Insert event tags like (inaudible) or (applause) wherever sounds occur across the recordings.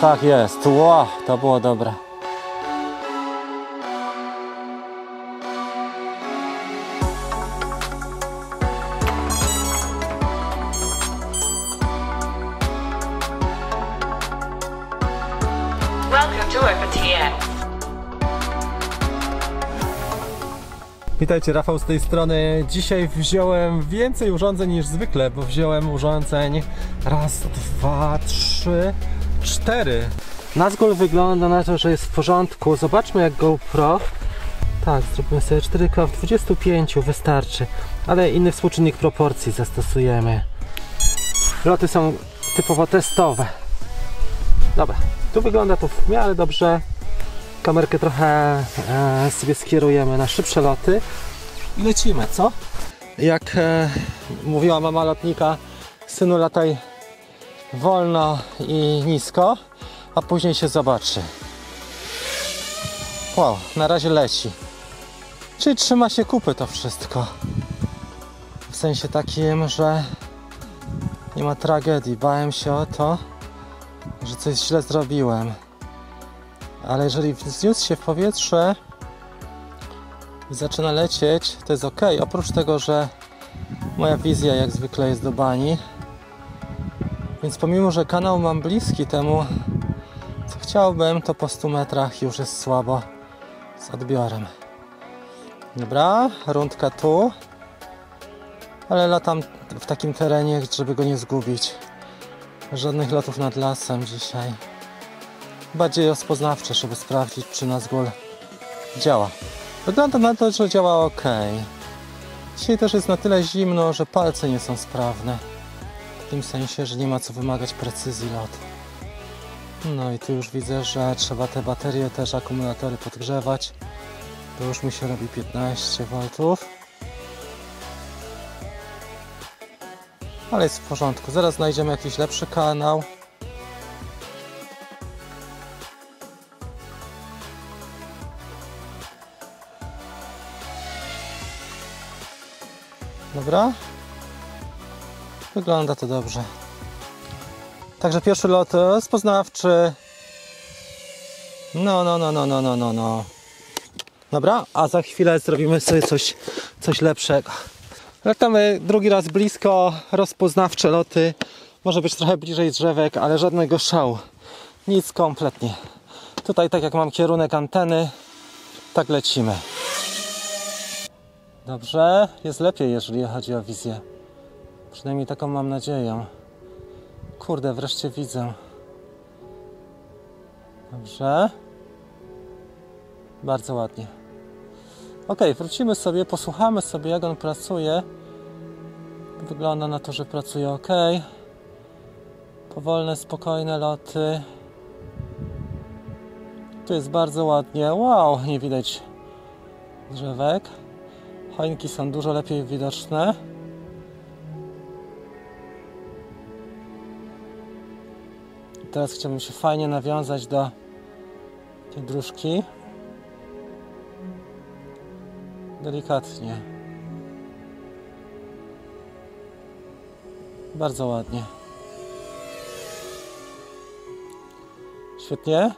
Tak jest. Ło, to było dobre. Welcome to OpenTX. Witajcie, Rafał z tej strony. Dzisiaj wziąłem więcej urządzeń niż zwykle, bo wziąłem urządzeń raz, dwa, trzy, cztery. Nazgul wygląda na to, że jest w porządku. Zobaczmy jak GoPro. Tak, zrobimy sobie 4K w 25 wystarczy, ale inny współczynnik proporcji zastosujemy. Loty są typowo testowe. Dobra, tu wygląda to w miarę dobrze. Kamerkę trochę e, sobie skierujemy na szybsze loty i lecimy, co? Jak e, mówiła mama lotnika, synu lataj wolno i nisko, a później się zobaczy. Wow, na razie leci. Czyli trzyma się kupy to wszystko. W sensie takim, że nie ma tragedii. Bałem się o to, że coś źle zrobiłem. Ale jeżeli wzniósł się w powietrze i zaczyna lecieć, to jest ok. Oprócz tego, że moja wizja jak zwykle jest do bani. Więc pomimo, że kanał mam bliski temu, co chciałbym, to po 100 metrach już jest słabo z odbiorem. Dobra, rundka tu. Ale latam w takim terenie, żeby go nie zgubić. Żadnych lotów nad lasem dzisiaj. Bardziej rozpoznawcze, żeby sprawdzić, czy Nazgul działa. Wygląda na to, że działa ok. Dzisiaj też jest na tyle zimno, że palce nie są sprawne. W tym sensie, że nie ma co wymagać precyzji lotu. No i tu już widzę, że trzeba te baterie, też akumulatory podgrzewać. To już mi się robi 15 V. Ale jest w porządku. Zaraz znajdziemy jakiś lepszy kanał. Dobra. Wygląda to dobrze. Także pierwszy lot rozpoznawczy. No, no, no, no, no, no, no, no. Dobra, a za chwilę zrobimy sobie coś, coś lepszego. Latamy drugi raz blisko, rozpoznawcze loty. Może być trochę bliżej drzewek, ale żadnego szału. Nic kompletnie. Tutaj tak jak mam kierunek anteny, tak lecimy. Dobrze, jest lepiej, jeżeli chodzi o wizję. Przynajmniej taką mam nadzieję. Kurde, wreszcie widzę. Dobrze. Bardzo ładnie. Ok, wrócimy sobie, posłuchamy sobie, jak on pracuje. Wygląda na to, że pracuje ok. Powolne, spokojne loty. Tu jest bardzo ładnie. Wow, nie widać drzewek. Choinki są dużo lepiej widoczne. Teraz chciałbym się fajnie nawiązać do tej dróżki. Delikatnie. Bardzo ładnie. Świetnie.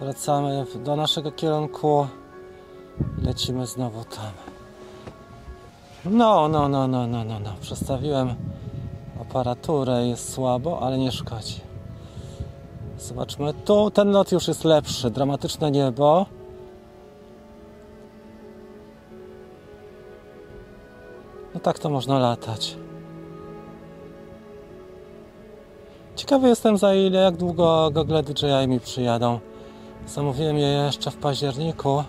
Wracamy do naszego kierunku lecimy znowu tam. No, no, no, no, no, no, no. Przestawiłem aparaturę, jest słabo, ale nie szkodzi. Zobaczmy. Tu ten lot już jest lepszy. Dramatyczne niebo. No tak to można latać. Ciekawy jestem za ile, jak długo Google DJI mi przyjadą. Zamówiłem je jeszcze w październiku,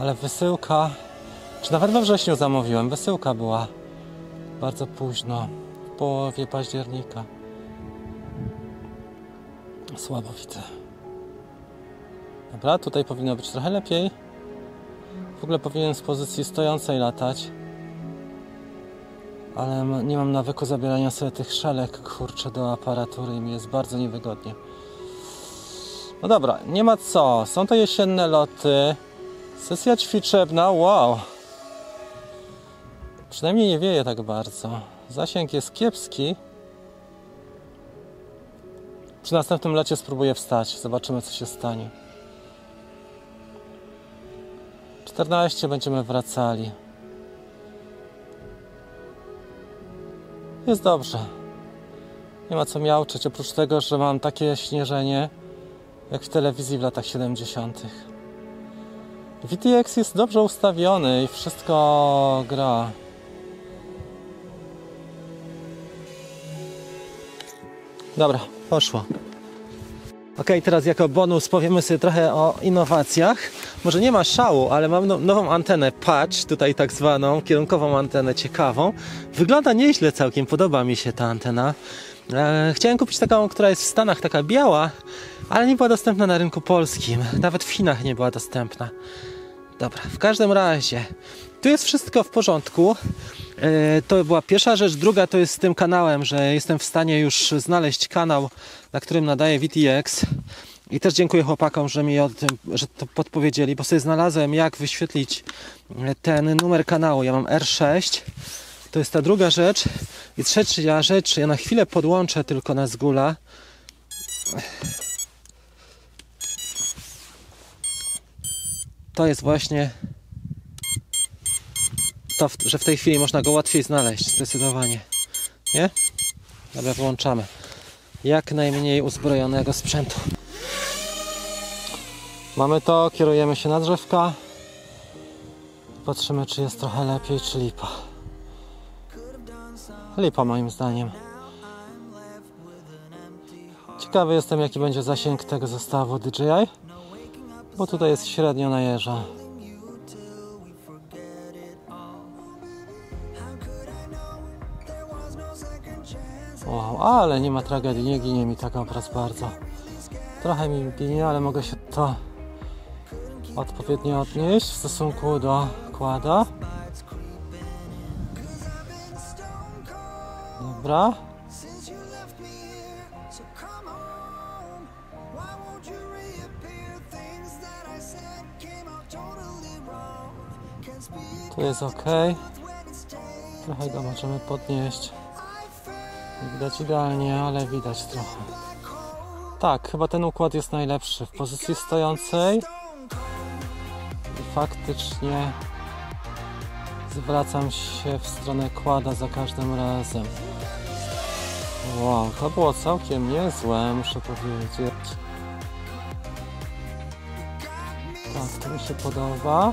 ale wysyłka, czy nawet we wrześniu zamówiłem, wysyłka była bardzo późno, w połowie października. Słabo widzę. Dobra, tutaj powinno być trochę lepiej. W ogóle powinien z pozycji stojącej latać. Ale nie mam nawyku zabierania sobie tych szelek, kurczę, do aparatury i mi jest bardzo niewygodnie. No dobra, nie ma co. Są to jesienne loty. Sesja ćwiczebna, wow. Przynajmniej nie wieje tak bardzo. Zasięg jest kiepski. Przy następnym lecie spróbuję wstać. Zobaczymy, co się stanie. 14 będziemy wracali. Jest dobrze. Nie ma co miałczyć, oprócz tego, że mam takie śnieżenie jak w telewizji w latach 70. VTX jest dobrze ustawiony i wszystko gra. Dobra, poszło. Ok, teraz jako bonus powiemy sobie trochę o innowacjach. Może nie ma szału, ale mam no, nową antenę patch, tutaj tak zwaną kierunkową antenę ciekawą. Wygląda nieźle całkiem, podoba mi się ta antena. E, chciałem kupić taką, która jest w Stanach, taka biała, ale nie była dostępna na rynku polskim. Nawet w Chinach nie była dostępna. Dobra, w każdym razie, tu jest wszystko w porządku. E, to była pierwsza rzecz. Druga to jest z tym kanałem, że jestem w stanie już znaleźć kanał, na którym nadaje VTX. I też dziękuję chłopakom, że mi o tym, że to podpowiedzieli, bo sobie znalazłem jak wyświetlić ten numer kanału. Ja mam R6. To jest ta druga rzecz. I trzecia rzecz, ja na chwilę podłączę tylko na zgula. To jest właśnie to, że w tej chwili można go łatwiej znaleźć, zdecydowanie. Nie? Dobra, włączamy. Jak najmniej uzbrojonego sprzętu. Mamy to, kierujemy się na drzewka. Patrzymy, czy jest trochę lepiej, czy lipa. Lipa moim zdaniem. Ciekawy jestem, jaki będzie zasięg tego zestawu DJI, bo tutaj jest średnio na jeża. Ale nie ma tragedii, nie ginie mi tak obraz bardzo. Trochę mi ginie, ale mogę się to odpowiednio odnieść w stosunku do kłada. Dobra. Tu jest ok. Trochę go możemy podnieść. Nie widać idealnie, ale widać trochę. Tak, chyba ten układ jest najlepszy w pozycji stojącej. I faktycznie zwracam się w stronę kłada za każdym razem. Wow, to było całkiem niezłe, muszę powiedzieć. Tak, to mi się podoba.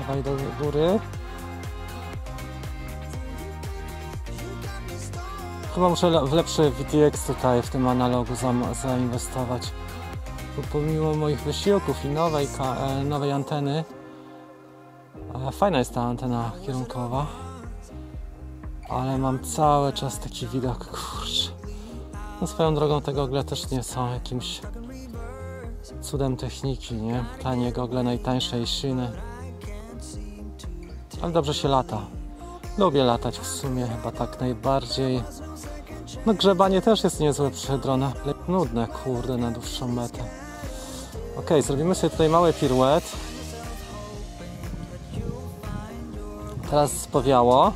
Dawaj do góry. Chyba muszę w lepszy VTX tutaj w tym analogu zainwestować. Bo pomimo moich wysiłków i nowej, e, nowej anteny, fajna jest ta antena kierunkowa, ale mam cały czas taki widok, kurczę. No swoją drogą te gogle też nie są jakimś cudem techniki, nie? Tanie gogle najtańszej szyny. Ale dobrze się lata. Lubię latać w sumie chyba tak najbardziej. No grzebanie też jest niezłe przy dronach, ale nudne, kurde, na dłuższą metę. Ok, zrobimy sobie tutaj mały piruet. Teraz spowiało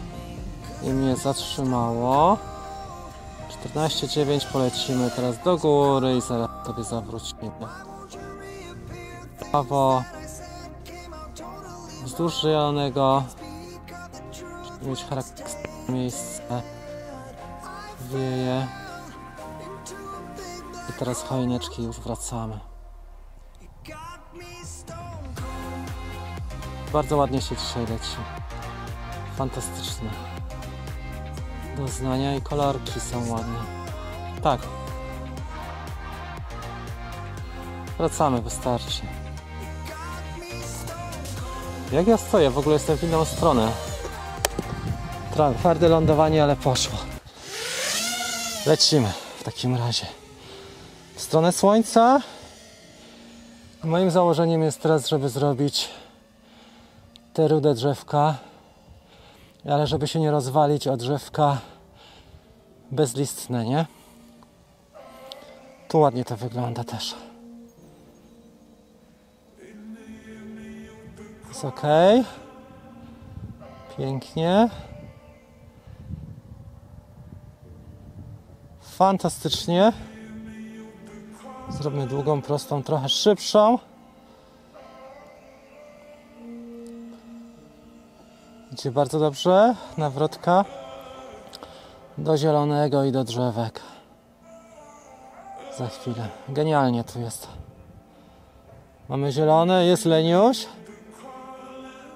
i mnie zatrzymało. 14,9 polecimy teraz do góry i zaraz sobie zawrócimy. Prawo wzdłuż zielonego mieć charakterystyczne miejsce i teraz choineczki już wracamy. Bardzo ładnie się dzisiaj leci. Fantastyczne. Doznania i kolorki są ładne. Tak. Wracamy wystarczy. Jak ja stoję? W ogóle jestem w inną stronę. Twarde lądowanie, ale poszło lecimy w takim razie w stronę słońca moim założeniem jest teraz, żeby zrobić te rude drzewka ale żeby się nie rozwalić od drzewka bezlistne, nie? Tu ładnie to wygląda też. Jest ok. Pięknie. Fantastycznie. Zrobimy długą, prostą, trochę szybszą. Idzie bardzo dobrze. Nawrotka do zielonego i do drzewek. Za chwilę. Genialnie tu jest. Mamy zielone, jest leniuś.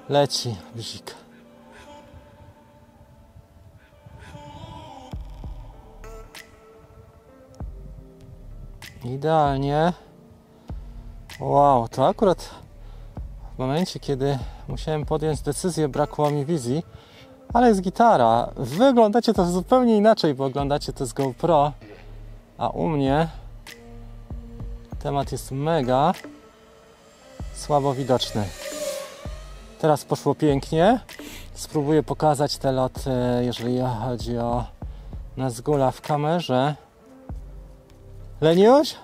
Leci bzik. Idealnie. Wow, to akurat w momencie, kiedy musiałem podjąć decyzję, brakło mi wizji, ale jest gitara. Wy oglądacie to zupełnie inaczej, bo oglądacie to z GoPro, a u mnie temat jest mega słabo widoczny. Teraz poszło pięknie. Spróbuję pokazać te loty, jeżeli chodzi o Nazgula w kamerze. Leniuś?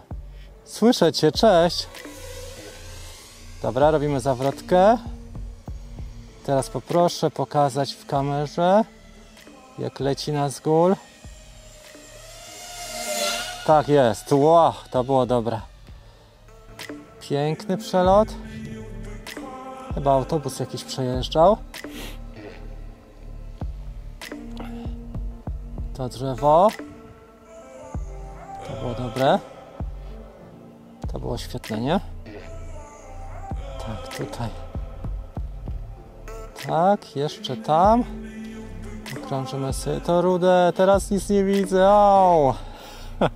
Słyszę Cię, cześć. Dobra, robimy zawrotkę. Teraz poproszę pokazać w kamerze, jak leci Nazgul. Tak jest, wow, to było dobre. Piękny przelot. Chyba autobus jakiś przejeżdżał. To drzewo. Dobre. To było świetne, nie? Tak, tutaj. Tak, jeszcze tam. Okrążymy sobie to rudę. Teraz nic nie widzę. Au! (laughs)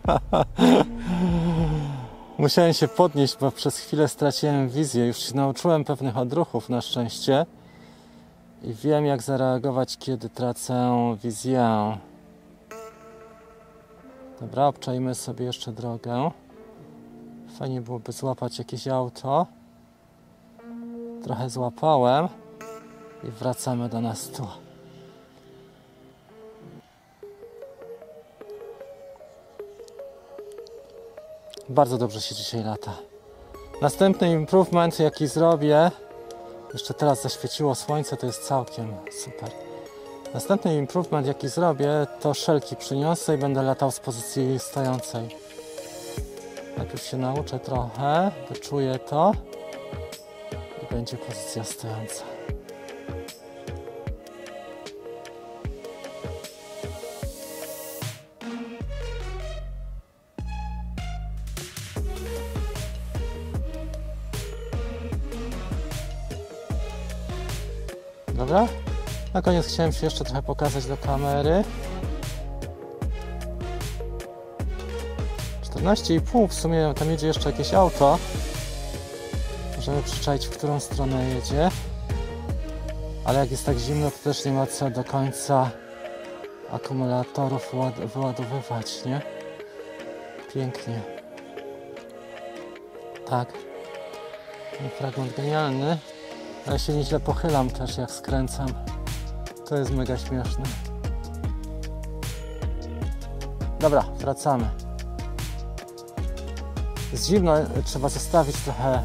Musiałem się podnieść, bo przez chwilę straciłem wizję. Już się nauczyłem pewnych odruchów na szczęście. I wiem jak zareagować, kiedy tracę wizję. Dobra, obczajmy sobie jeszcze drogę. Fajnie byłoby złapać jakieś auto. Trochę złapałem. I wracamy do nas tu. Bardzo dobrze się dzisiaj lata. Następny improvement, jaki zrobię, jeszcze teraz zaświeciło słońce, to jest całkiem super. Następny improvement, jaki zrobię, to szelki przyniosę i będę latał z pozycji stojącej. Najpierw się nauczę trochę, wyczuję to i będzie pozycja stojąca. Na koniec chciałem się jeszcze trochę pokazać do kamery. 14,5 w sumie tam jedzie jeszcze jakieś auto. Możemy przyczaić, w którą stronę jedzie. Ale jak jest tak zimno, to też nie ma co do końca akumulatorów wyładowywać, nie? Pięknie. Tak. Ten fragment genialny. Ale się nieźle pochylam też jak skręcam. To jest mega śmieszne. Dobra, wracamy. Jest zimno, trzeba zostawić trochę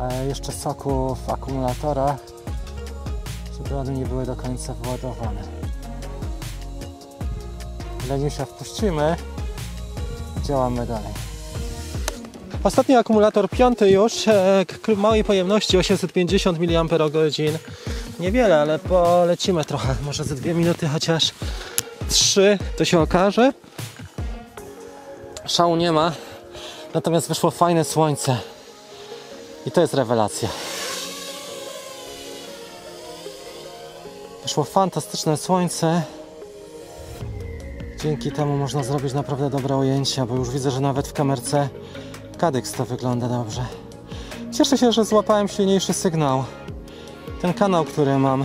e, jeszcze soku w akumulatorach, żeby one nie były do końca wyładowane. Leniusia wpuścimy, działamy dalej. Ostatni akumulator, piąty już, e, małej pojemności 850 mAh. Niewiele, ale polecimy trochę, może za dwie minuty chociaż trzy, to się okaże. Szału nie ma, natomiast wyszło fajne słońce i to jest rewelacja. Wyszło fantastyczne słońce. Dzięki temu można zrobić naprawdę dobre ujęcia, bo już widzę, że nawet w kamerce Kadyks to wygląda dobrze. Cieszę się, że złapałem silniejszy sygnał. Ten kanał, który mam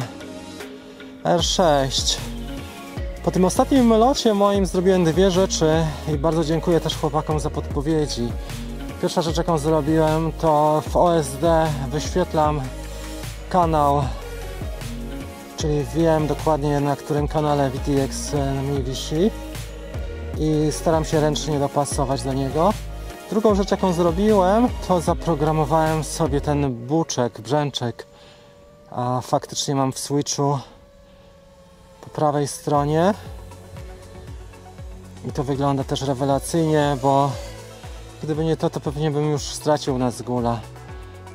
R6. Po tym ostatnim locie moim zrobiłem dwie rzeczy i bardzo dziękuję też chłopakom za podpowiedzi. Pierwsza rzecz, jaką zrobiłem, to w OSD wyświetlam kanał, czyli wiem dokładnie na którym kanale VTX mi wisi i staram się ręcznie dopasować do niego. Drugą rzecz, jaką zrobiłem, to zaprogramowałem sobie ten buczek, brzęczek. A faktycznie mam w switchu po prawej stronie I to wygląda też rewelacyjnie, bo gdyby nie to, to pewnie bym już stracił na zgula.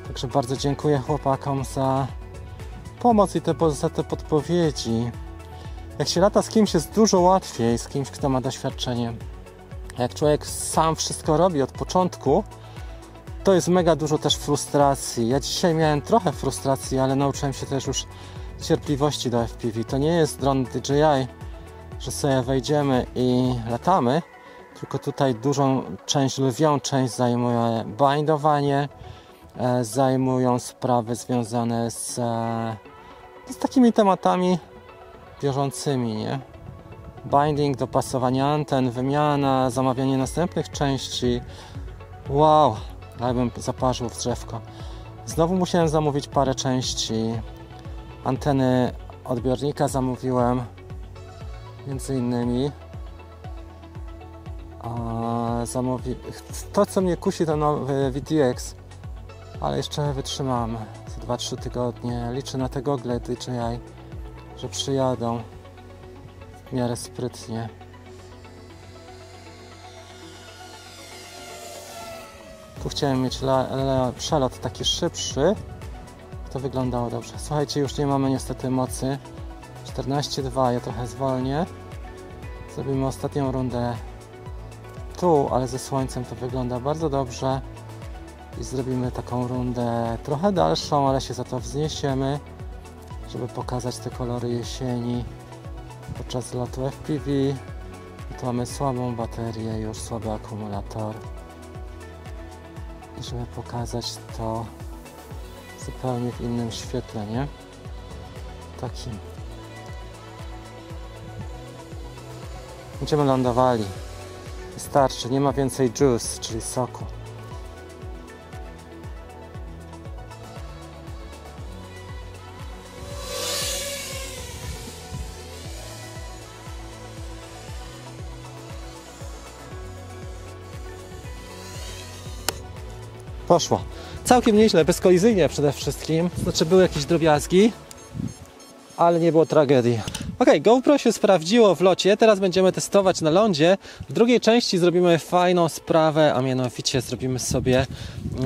Także bardzo dziękuję chłopakom za pomoc i te, za te podpowiedzi. Jak się lata z kimś jest dużo łatwiej, z kimś, kto ma doświadczenie. Jak człowiek sam wszystko robi od początku, to jest mega dużo też frustracji. Ja dzisiaj miałem trochę frustracji, ale nauczyłem się też już cierpliwości do FPV. To nie jest dron DJI, że sobie wejdziemy i latamy, tylko tutaj dużą część, lwią część zajmuje bindowanie, e, zajmują sprawy związane z, e, z takimi tematami bieżącymi, nie? Binding, dopasowanie anten, wymiana, zamawianie następnych części. Wow, jakbym zaparzył w drzewko. Znowu musiałem zamówić parę części. Anteny odbiornika zamówiłem. Między innymi. Zamówi... To, co mnie kusi, to nowy VTX. Ale jeszcze wytrzymam. Za 2-3 tygodnie. Liczę na te gogle DJI, że przyjadą w miarę sprytnie. Tu chciałem mieć przelot taki szybszy. To wyglądało dobrze. Słuchajcie, już nie mamy niestety mocy. 14.2, ja trochę zwolnię. Zrobimy ostatnią rundę tu, ale ze słońcem to wygląda bardzo dobrze. I zrobimy taką rundę trochę dalszą, ale się za to wzniesiemy, żeby pokazać te kolory jesieni podczas lotu FPV. I tu mamy słabą baterię, już słaby akumulator żeby pokazać to zupełnie w innym świetle, nie? Takim. Będziemy lądowali. Wystarczy, nie ma więcej juice, czyli soku. Poszło. Całkiem nieźle, bezkolizyjnie przede wszystkim. Znaczy były jakieś drobiazgi, ale nie było tragedii. Ok, GoPro się sprawdziło w locie, teraz będziemy testować na lądzie. W drugiej części zrobimy fajną sprawę, a mianowicie zrobimy sobie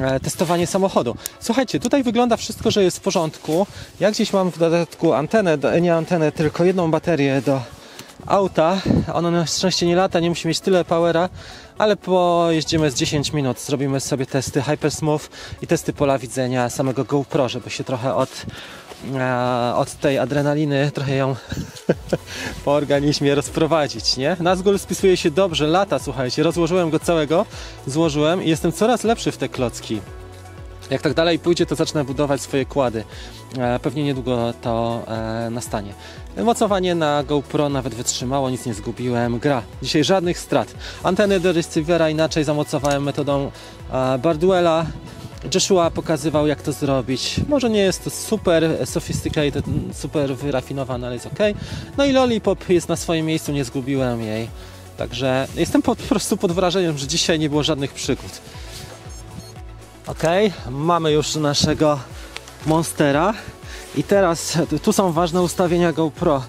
e, testowanie samochodu. Słuchajcie, tutaj wygląda wszystko, że jest w porządku. Ja gdzieś mam w dodatku antenę, nie antenę, tylko jedną baterię do auta. Ono na szczęście nie lata, nie musi mieć tyle powera, ale pojeździmy z 10 minut, zrobimy sobie testy Hypersmooth i testy pola widzenia samego GoPro, żeby się trochę od, e, od tej adrenaliny, trochę ją (laughs) po organizmie rozprowadzić, nie? Nazgul spisuje się dobrze, lata, słuchajcie, rozłożyłem go całego, złożyłem i jestem coraz lepszy w te klocki. Jak tak dalej pójdzie, to zacznę budować swoje kłady. E, pewnie niedługo to e, nastanie. Mocowanie na GoPro nawet wytrzymało, nic nie zgubiłem. Gra. Dzisiaj żadnych strat. Anteny do receivera inaczej zamocowałem metodą e, Barduela. Joshua pokazywał jak to zrobić. Może nie jest to super sophisticated, super wyrafinowane, ale jest ok. No i Lollipop jest na swoim miejscu, nie zgubiłem jej. Także jestem po, prostu pod wrażeniem, że dzisiaj nie było żadnych przygód. Ok, mamy już naszego Monstera i teraz tu są ważne ustawienia GoPro.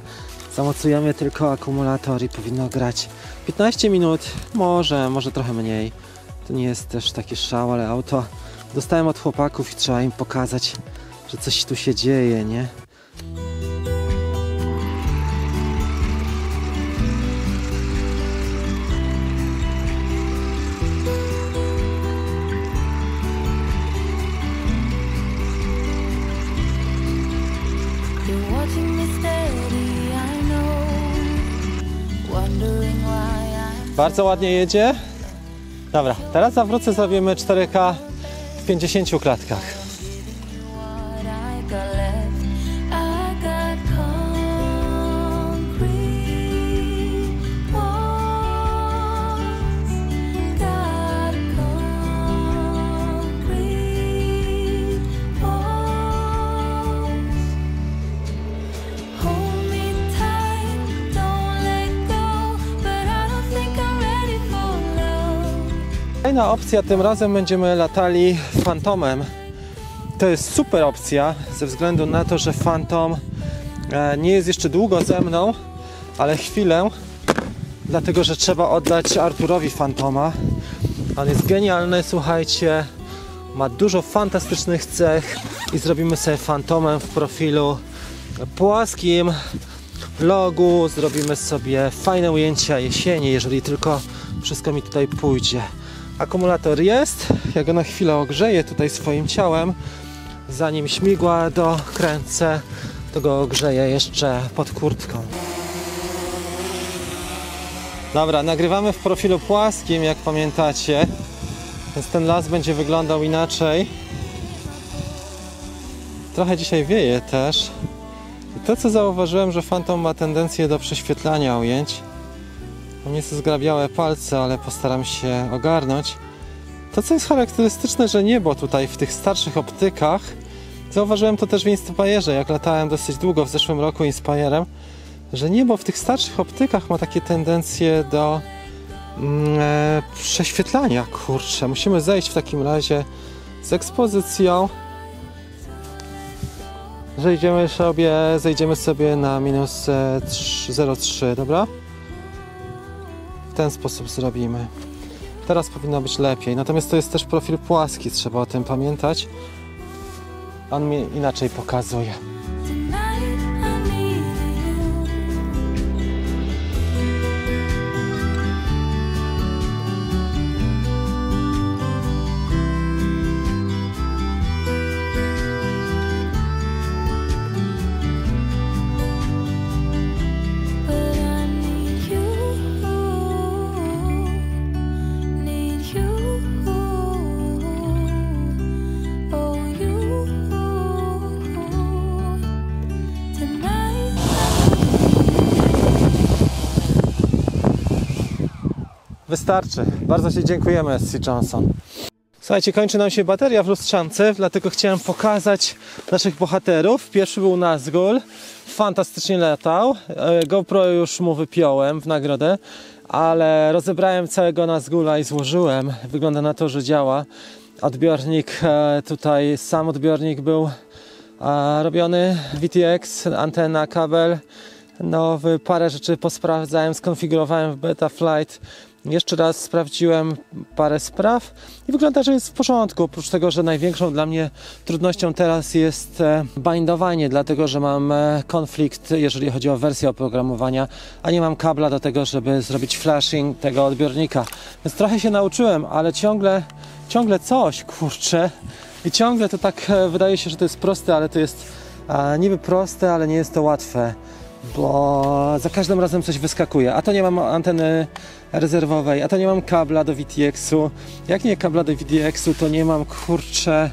Zamocujemy tylko akumulator i powinno grać 15 minut, może, może trochę mniej. To nie jest też taki szał, ale auto dostałem od chłopaków i trzeba im pokazać, że coś tu się dzieje, nie? Bardzo ładnie jedzie. Dobra, teraz zawrócę, zrobimy 4K w 50 klatkach. Opcja, tym razem będziemy latali Phantomem. To jest super opcja, ze względu na to, że Phantom e, nie jest jeszcze długo ze mną, ale chwilę dlatego że trzeba oddać Arturowi Fantoma. On jest genialny, słuchajcie, ma dużo fantastycznych cech i zrobimy sobie Fantomem w profilu płaskim logu, zrobimy sobie fajne ujęcia jesieni, jeżeli tylko wszystko mi tutaj pójdzie. Akumulator jest, ja go na chwilę ogrzeję tutaj swoim ciałem, zanim śmigła dokręcę, to go ogrzeję jeszcze pod kurtką. Dobra, nagrywamy w profilu płaskim, jak pamiętacie, więc ten las będzie wyglądał inaczej. Trochę dzisiaj wieje też. I to, co zauważyłem, że Phantom ma tendencję do prześwietlania ujęć. Mam nieco zgrabiałe palce, ale postaram się ogarnąć. To, co jest charakterystyczne, że niebo tutaj w tych starszych optykach, zauważyłem to też w Inspire'ze, jak latałem dosyć długo w zeszłym roku Inspire'em, że niebo w tych starszych optykach ma takie tendencje do mm, e, prześwietlania. Kurczę, musimy zejść w takim razie z ekspozycją. Zejdziemy sobie, zejdziemy sobie na minus e, 0,3, dobra? Ten sposób zrobimy. Teraz powinno być lepiej. Natomiast to jest też profil płaski, trzeba o tym pamiętać. On mi inaczej pokazuje. Wystarczy. Bardzo Ci dziękujemy, SC Johnson. Słuchajcie, kończy nam się bateria w lustrzance, dlatego chciałem pokazać naszych bohaterów. Pierwszy był Nazgul, fantastycznie latał. E, GoPro już mu wypiąłem w nagrodę, ale rozebrałem całego Nazgula i złożyłem. Wygląda na to, że działa. Odbiornik e, tutaj, sam odbiornik był e, robiony, VTX, antena, kabel, nowy, parę rzeczy posprawdzałem, skonfigurowałem w Betaflight. Jeszcze raz sprawdziłem parę spraw i wygląda, że jest w porządku. Oprócz tego, że największą dla mnie trudnością teraz jest e, bindowanie, dlatego że mam e, konflikt, jeżeli chodzi o wersję oprogramowania, a nie mam kabla do tego, żeby zrobić flashing tego odbiornika. Więc trochę się nauczyłem, ale ciągle, ciągle coś, kurczę. I ciągle to tak e, wydaje się, że to jest proste, ale to jest niby proste, ale nie jest to łatwe bo za każdym razem coś wyskakuje. A to nie mam anteny rezerwowej, a to nie mam kabla do VTX-u. Jak nie kabla do VTX-u, to nie mam kurczę e,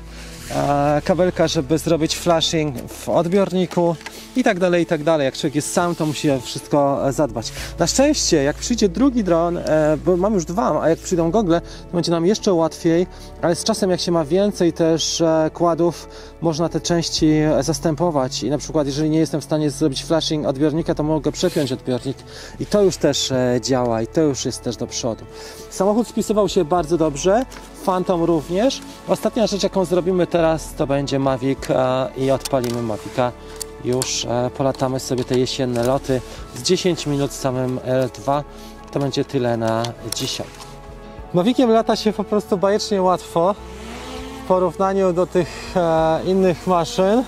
kabelka, żeby zrobić flashing w odbiorniku i tak dalej, i tak dalej. Jak człowiek jest sam, to musi wszystko e, zadbać. Na szczęście, jak przyjdzie drugi dron, e, bo mam już dwa, a jak przyjdą gogle, to będzie nam jeszcze łatwiej, ale z czasem, jak się ma więcej też e, kładów, można te części zastępować i na przykład, jeżeli nie jestem w stanie zrobić flashing odbiornika, to mogę przepiąć odbiornik i to już też działa i to już jest też do przodu. Samochód spisywał się bardzo dobrze, Phantom również. Ostatnia rzecz, jaką zrobimy teraz, to będzie Mavic e, i odpalimy Mavica. Już e, polatamy sobie te jesienne loty z 10 minut samym L2. To będzie tyle na dzisiaj. Maviciem lata się po prostu bajecznie łatwo w porównaniu do tych e, innych maszyn,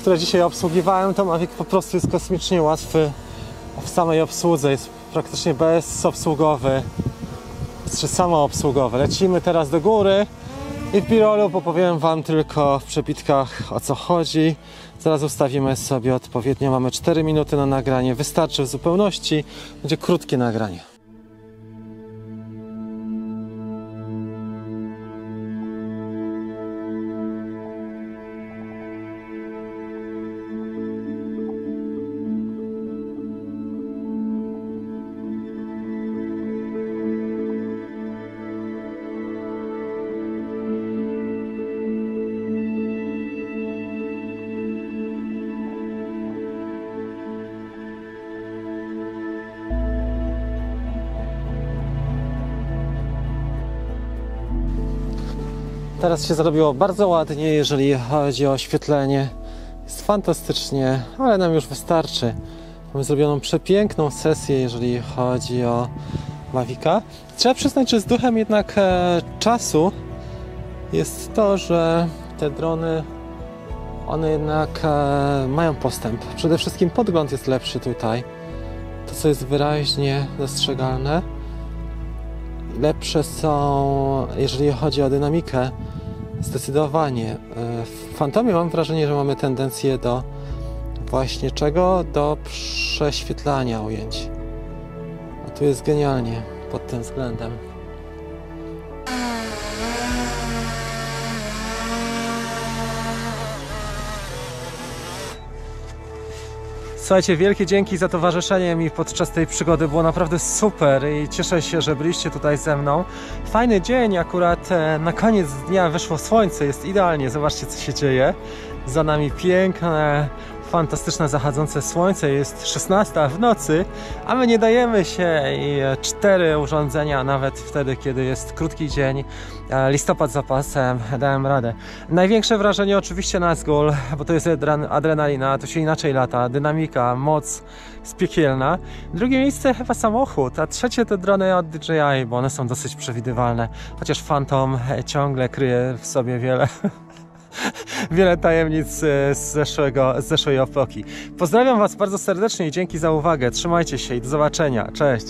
które dzisiaj obsługiwałem. To Mavic po prostu jest kosmicznie łatwy w samej obsłudze. Jest praktycznie bezobsługowy czy samoobsługowe. Lecimy teraz do góry i w Birolu popowiem Wam tylko w przebitkach o co chodzi. Zaraz ustawimy sobie odpowiednio. Mamy 4 minuty na nagranie. Wystarczy w zupełności. Będzie krótkie nagranie. Teraz się zrobiło bardzo ładnie, jeżeli chodzi o oświetlenie. Jest fantastycznie, ale nam już wystarczy. Mamy zrobioną przepiękną sesję, jeżeli chodzi o Mavica. Trzeba przyznać, że z duchem jednak e, czasu jest to, że te drony one jednak e, mają postęp. Przede wszystkim podgląd jest lepszy tutaj. To, co jest wyraźnie dostrzegalne. Lepsze są, jeżeli chodzi o dynamikę, zdecydowanie. E, W Fantomie mam wrażenie, że mamy tendencję do właśnie czego? Do prześwietlania ujęć. A tu jest genialnie pod tym względem. Słuchajcie, wielkie dzięki za towarzyszenie mi podczas tej przygody. Było naprawdę super i cieszę się, że byliście tutaj ze mną. Fajny dzień, akurat e, na koniec dnia wyszło słońce, jest idealnie. Zobaczcie, co się dzieje. Za nami piękne, fantastyczne zachodzące słońce. Jest 16 w nocy, a my nie dajemy się i cztery urządzenia, nawet wtedy, kiedy jest krótki dzień, listopad za pasem, dałem radę. Największe wrażenie oczywiście Nazgul, bo to jest adren- adrenalina, to się inaczej lata, dynamika, moc jest piekielna. Drugie miejsce chyba samochód, a trzecie to drony od DJI, bo one są dosyć przewidywalne, chociaż Phantom ciągle kryje w sobie wiele (laughs) wiele tajemnic e, z, zeszłego, z zeszłej epoki. Pozdrawiam Was bardzo serdecznie i dzięki za uwagę. Trzymajcie się i do zobaczenia. Cześć!